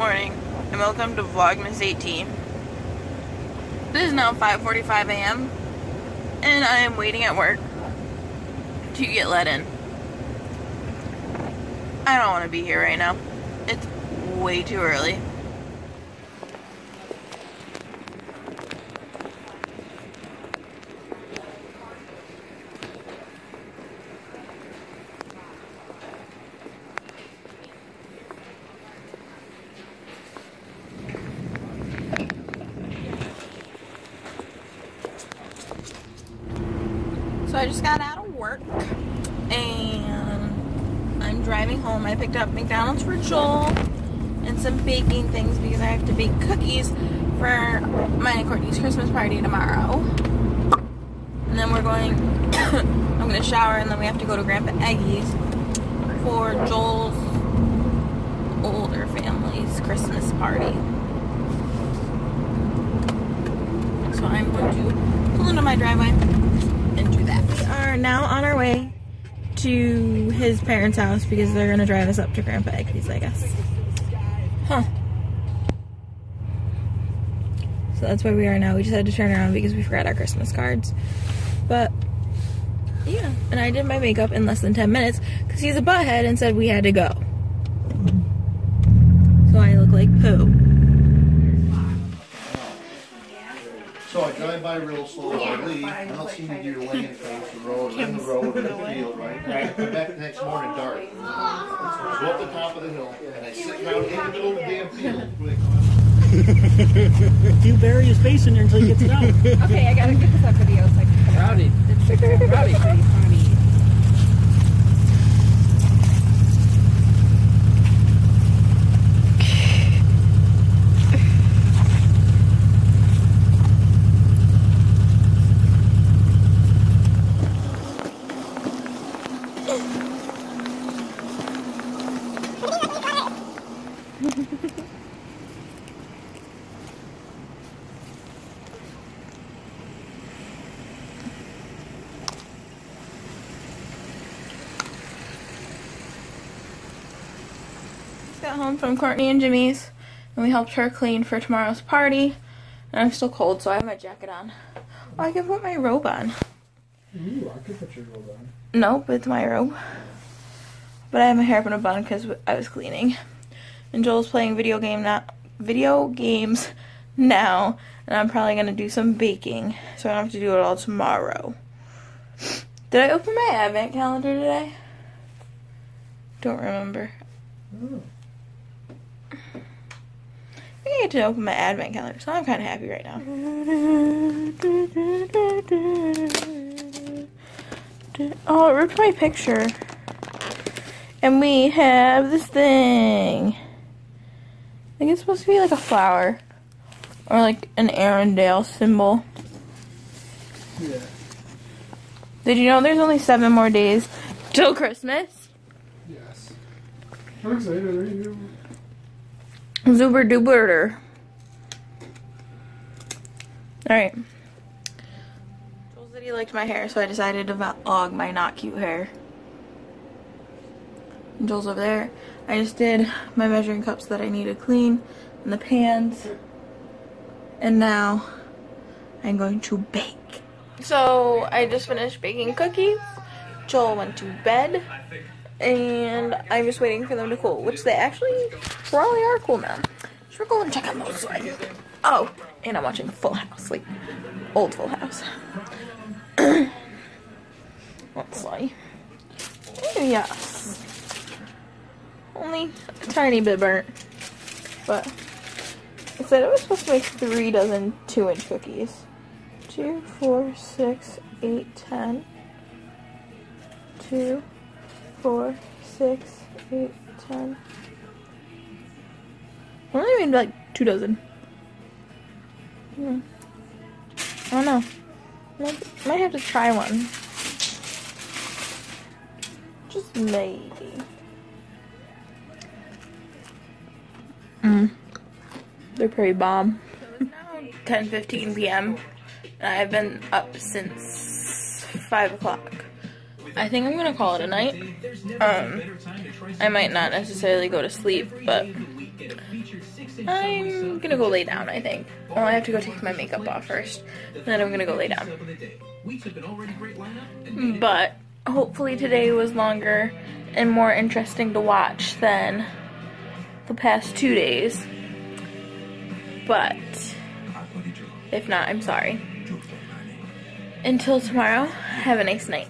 Morning and welcome to Vlogmas 18. This is now 5.45 a.m. and I am waiting at work to get let in. I don't want to be here right now. It's way too early. So I just got out of work and I'm driving home. I picked up McDonald's for Joel and some baking things because I have to bake cookies for my and Courtney's Christmas party tomorrow. And then we're going, I'm going to shower and then we have to go to Grandpa Eggy's for Joel's older family's Christmas party. So I'm going to pull into my driveway and do that. We are now on our way to his parents' house because they're gonna drive us up to Grandpa Eggy's, I guess. Huh. So that's where we are now. We just had to turn around because we forgot our Christmas cards. But yeah, and I did my makeup in less than 10 minutes because he's a butthead and said we had to go. So I look like poo. So I drive by real slow, I leave, and I don't see any deer laying across the road, in the road, in the field, right? I come back the next morning dark. Go up the top of the hill, and I sit down in the middle of the damn field. You bury his face in there until he gets it out. Okay, I gotta get this up video so I can Rowdy. It's rowdy. Got home from Courtney and Jimmy's, and we helped her clean for tomorrow's party. And I'm still cold, so I have my jacket on. Oh, I can put my robe on. Ooh, I could put your robe on. Nope, it's my robe. But I have my hair up in a bun because I was cleaning. And Joel's playing video game now, video games now, and I'm probably gonna do some baking, so I don't have to do it all tomorrow. Did I open my advent calendar today? Don't remember. Oh. I think I get to open my advent calendar, so I'm kind of happy right now. Oh, it ripped my picture. And we have this thing. I think it's supposed to be like a flower. Or like an Arendelle symbol. Yeah. Did you know there's only seven more days till Christmas? Yes. How excited are you? Zuber duber. Alright. Joel said he liked my hair, so I decided to vlog my not cute hair. Joel's over there. I just did my measuring cups that I need to clean and the pans. And now I'm going to bake. So I just finished baking cookies. Joel went to bed. And I'm just waiting for them to cool, which they actually probably are cool now. Should we go and check out those? Oh, and I'm watching Full House, like old Full House. Let's see. Yes. Only a tiny bit burnt. But it said it was supposed to make three dozen two inch cookies. Two, four, six, eight, ten. Two, four, six, eight, ten. I only made like two dozen. Hmm. I don't know. Might, might have to try one. Just maybe. They're pretty bomb. It's now 10:15 p.m. and I've been up since five o'clock. I think I'm gonna call it a night. Um, I might not necessarily go to sleep, but I'm gonna go lay down, I think. Oh, I have to go take my makeup off first. Then I'm gonna go lay down. But hopefully today was longer and more interesting to watch than the past two days. But if not, I'm sorry. Until tomorrow, have a nice night.